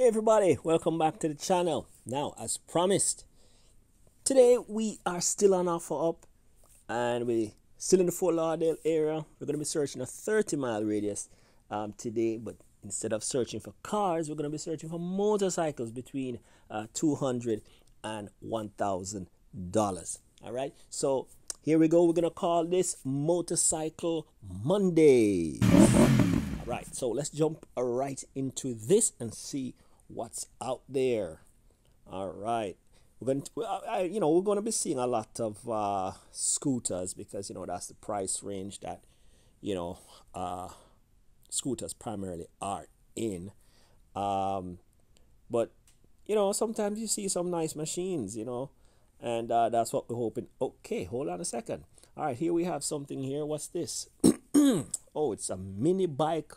Hey everybody, welcome back to the channel. Now, as promised, today we are still on OfferUp and we still in the Fort Lauderdale area. We're going to be searching a 30 mile radius um, today, but instead of searching for cars, we're going to be searching for motorcycles between uh, 200 and 1000 dollars. All right, so here we go. We're going to call this Motorcycle Monday. All right, so let's jump right into this and see what's out there. All right. We're going to, I, you know, we're going to be seeing a lot of uh, scooters because you know that's the price range that, you know, uh, scooters primarily are in. Um, but you know, sometimes you see some nice machines, you know, and uh, that's what we're hoping. Okay, hold on a second. All right, here we have something here. What's this? oh, it's a mini bike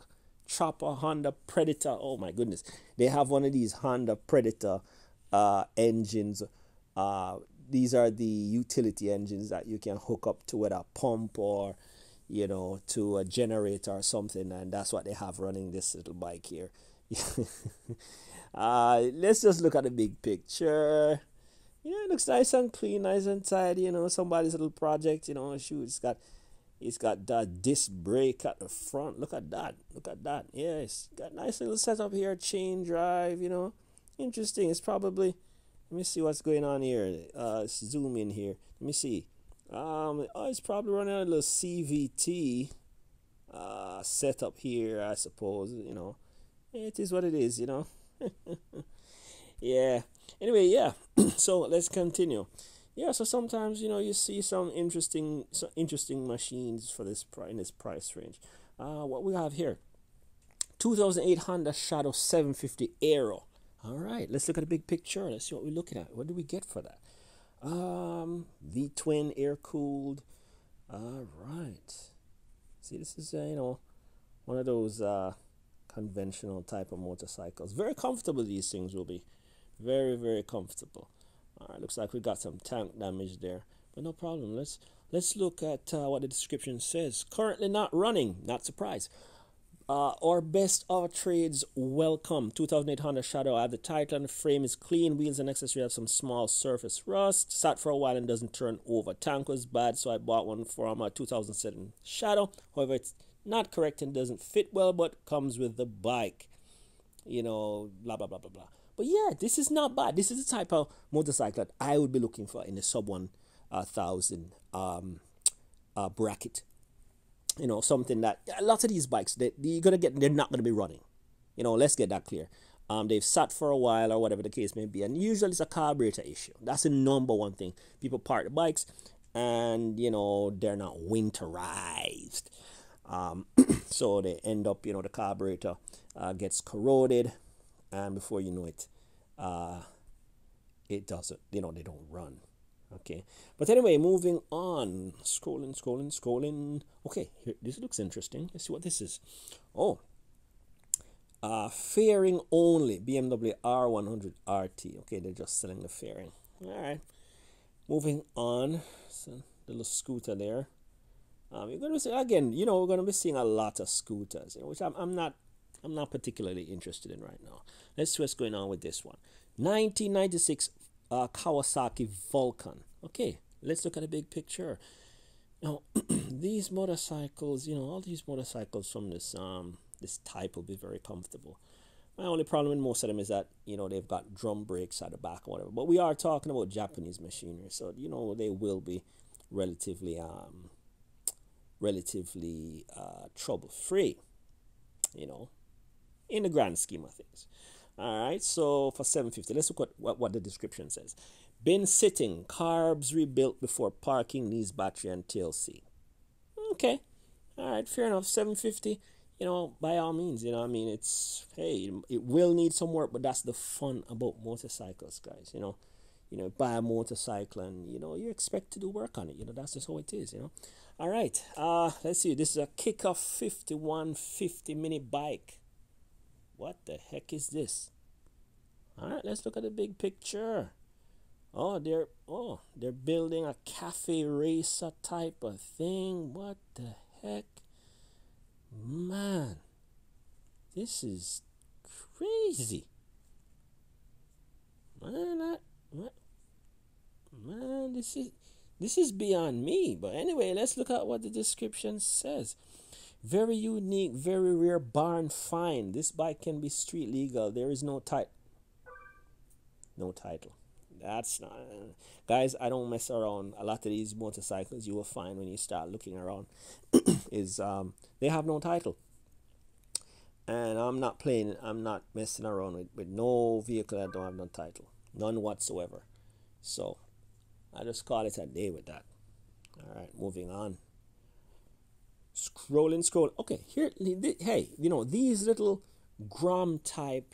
chopper Honda Predator. Oh my goodness, they have one of these Honda Predator uh, engines. Uh, these are the utility engines that you can hook up to with a pump or you know to a generator or something, and that's what they have running this little bike here. uh, let's just look at the big picture. Yeah, it looks nice and clean, nice and tidy. You know, somebody's little project. You know, shoot, it's got it's got that disc brake at the front. Look at that. Look at that. It's got nice little setup here. Chain drive, you know. Interesting. It's probably let me see what's going on here. Uh zoom in here. Let me see. Um oh it's probably running a little CVT uh setup here, I suppose, you know. It is what it is, you know. yeah. Anyway, yeah. so let's continue yeah so sometimes you know you see some interesting some interesting machines for this in this price range. Uh, what we have here 2008 honda shadow 750 aero. All right let's look at the big picture. Let's see what we're looking at. What do we get for that? Um v twin air cooled all right. See this is uh, you know one of those uh conventional type of motorcycles. Very comfortable these things will be. Very very comfortable all right, looks like we got some tank damage there, but no problem. Let's let's look at uh, what the description says. Currently not running, not surprised. Uh, our best of trades welcome 2008 Honda Shadow. I have the title and the frame is clean. Wheels and accessories have some small surface rust. Sat for a while and doesn't turn over. Tank was bad, so I bought one from a 2007 Shadow. However, it's not correct and doesn't fit well, but comes with the bike. You know, blah blah blah blah blah. But yeah, this is not bad. This is the type of motorcycle that I would be looking for in a sub one uh, thousand um, uh, bracket. You know, something that a lot of these bikes that you're gonna get, they're not gonna be running. You know, let's get that clear. Um, they've sat for a while or whatever the case may be, and usually it's a carburetor issue. That's the number one thing. People park the bikes, and you know they're not winterized, um, so they end up, you know, the carburetor uh, gets corroded and before you know it, uh, it doesn't. You know, they don't run. Okay, but anyway, moving on. Scrolling, scrolling, scrolling. Okay, here, this looks interesting. Let's see what this is. Oh, uh, fairing only BMW R100 RT. Okay, they're just selling the fairing. All right, moving on. So, little scooter there. Um, you're gonna see again. You know, we're gonna be seeing a lot of scooters, you know, which I'm, I'm not I'm not particularly interested in right now. Let's see what's going on with this one. 1996 uh, Kawasaki Vulcan. Okay, let's look at the big picture. Now, these motorcycles, you know, all these motorcycles from this um this type will be very comfortable. My only problem with most of them is that you know they've got drum brakes at the back or whatever. But we are talking about Japanese machinery, so you know they will be relatively um relatively uh, trouble free. You know, in the grand scheme of things. All right, so for 750, let's look at what, what the description says. Been sitting, carbs rebuilt before parking, needs battery and TLC. Okay, all right, fair enough. 750, you know, by all means, you know, I mean, it's, hey, it will need some work, but that's the fun about motorcycles, guys, you know. You know, buy a motorcycle and, you know, you expect to do work on it, you know, that's just how it is, you know. All right, uh, let's see, this is a Kikker 5150 mini bike. What the heck is this? All right, let's look at the big picture. Oh, they're oh they're building a cafe racer type of thing. What the heck, man? This is crazy, man. I, what? Man, this is this is beyond me. But anyway, let's look at what the description says. Very unique, very rare barn find. This bike can be street legal. There is no title. No title. That's not, guys. I don't mess around. A lot of these motorcycles you will find when you start looking around is um, they have no title, and I'm not playing. I'm not messing around with, with no vehicle that don't have no title, none whatsoever. So I just call it a day with that. All right, moving on. Scrolling, scroll. Okay, here. Hey, you know these little Grom type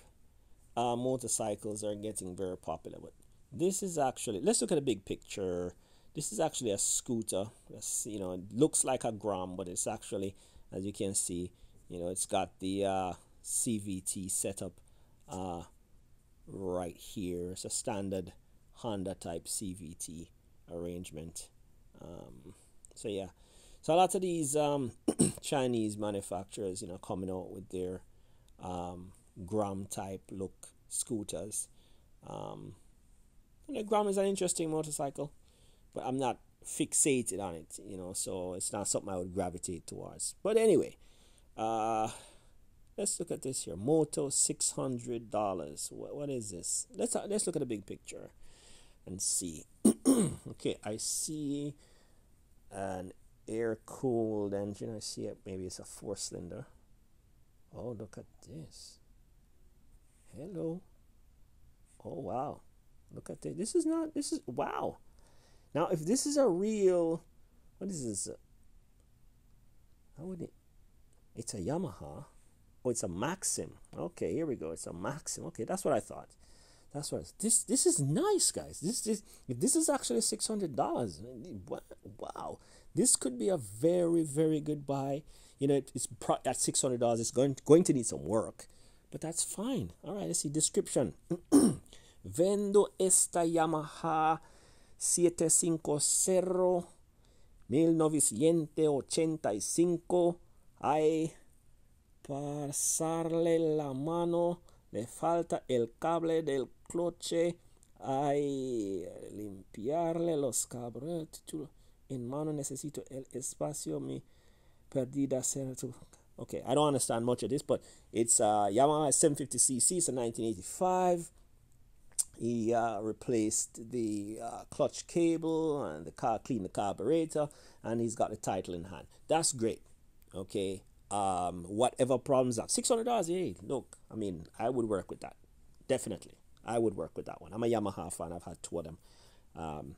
uh, motorcycles are getting very popular. But this is actually. Let's look at a big picture. This is actually a scooter. That's, you know, it looks like a Grom, but it's actually, as you can see, you know, it's got the uh, CVT setup uh, right here. It's a standard Honda type CVT arrangement. Um, so yeah, so a lot of these um, Chinese manufacturers, you know, coming out with their um, Grom type look scooters. Um, you know, Grom is an interesting motorcycle, but I'm not fixated on it, you know, so it's not something I would gravitate towards. But anyway, uh, let's look at this here. Moto six hundred dollars. What, what is this? Let's uh, let's look at the big picture and see. okay, I see an air cooled engine. I see it. Maybe it's a four cylinder. Oh, look at this. Hello. Oh, wow. Look at this. This is not, this is, wow. Now, if this is a real, what is this? How would it, it's a Yamaha. Oh, it's a Maxim. Okay, here we go. It's a Maxim. Okay, that's what I thought. That's what this this is nice, guys. This if this is actually six hundred dollars, wow, this could be a very very good buy. You know, it's pro- at six hundred dollars. It's going going to need some work, but that's fine. All right, let's see description. Vendo esta Yamaha 750 1985. Hay pasarle la mano. Le falta el cable del cloche. Hay limpiarle los cables. En mano necesito el espacio. Mi perdida Okay, I don't understand much of this, but it's uh, Yamaha 750cc. It's a 1985. He uh, replaced the uh, clutch cable and the car cleaned the carburetor, and he's got the title in hand. That's great. Okay, um, whatever problems are six hundred dollars. Hey, look, I mean, I would work with that. Definitely, I would work with that one. I'm a Yamaha fan. I've had two of them. Um,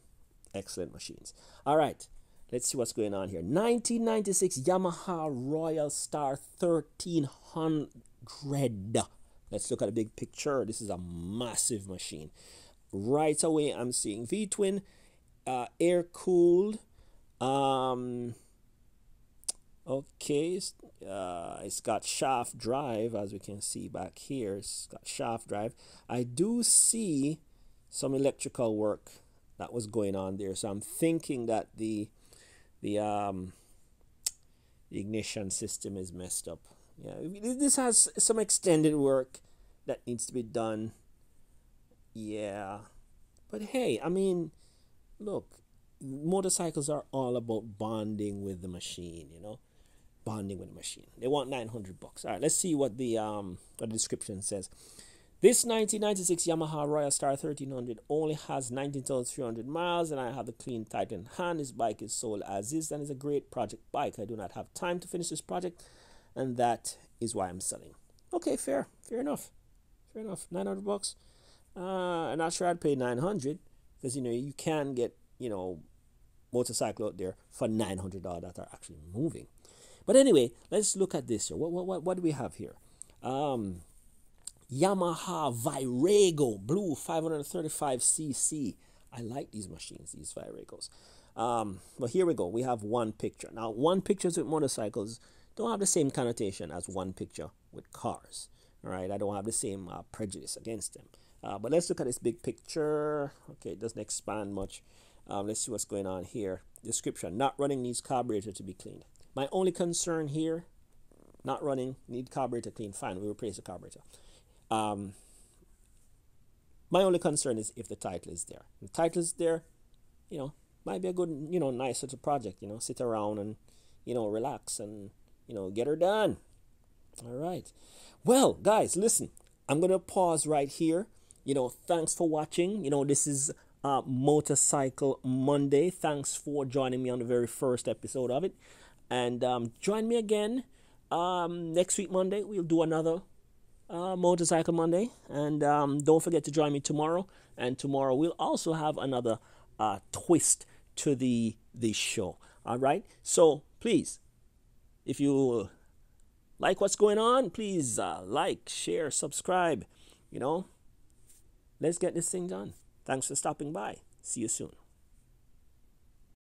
excellent machines. All right, let's see what's going on here. 1996 Yamaha Royal Star 1300. Let's look at a big picture. This is a massive machine. Right away, I'm seeing V twin, uh, air cooled. Um, Okay, uh, it's got shaft drive as we can see back here. It's got shaft drive. I do see some electrical work that was going on there, so I'm thinking that the the um ignition system is messed up. Yeah, this has some extended work that needs to be done. Yeah, but hey, I mean, look, motorcycles are all about bonding with the machine, you know bonding with the machine. They want 900 bucks. All right, let's see what the um what the description says. This 1996 Yamaha Royal Star 1300 only has 19,300 miles and I have a clean in hand. This bike is sold as is and is a great project bike. I do not have time to finish this project and that is why I'm selling. Okay, fair. Fair enough. Fair enough. 900 bucks. Uh, I'm not sure I'd pay 900 because, you know, you can get, you know, motorcycle out there for $900 that are actually moving. But anyway, let's look at this here. What, what, what, what do we have here? Um, Yamaha Virago Blue 535cc. I like these machines, these Viragos. Um, but here we go. We have one picture. Now, one pictures with motorcycles don't have the same connotation as one picture with cars. All right, I don't have the same uh, prejudice against them. Uh, but let's look at this big picture. Okay, it doesn't expand much. Um, let's see what's going on here. Description: Not running needs carburetor to be cleaned. My only concern here, not running, need carburetor clean, fine, we replace the carburetor. Um, my only concern is if the title is there. The title is there, you know, might be a good, you know, nice little project. You know, sit around and, you know, relax and, you know, get her done. All right. Well, guys, listen. I'm gonna pause right here. You know, thanks for watching. You know, this is uh, Motorcycle Monday. Thanks for joining me on the very first episode of it. And um, join me again um, next week, Monday. We'll do another uh, Motorcycle Monday. And um, don't forget to join me tomorrow. And tomorrow we'll also have another uh, twist to the, the show. All right? So please, if you like what's going on, please uh, like, share, subscribe. You know, let's get this thing done. Thanks for stopping by. See you soon.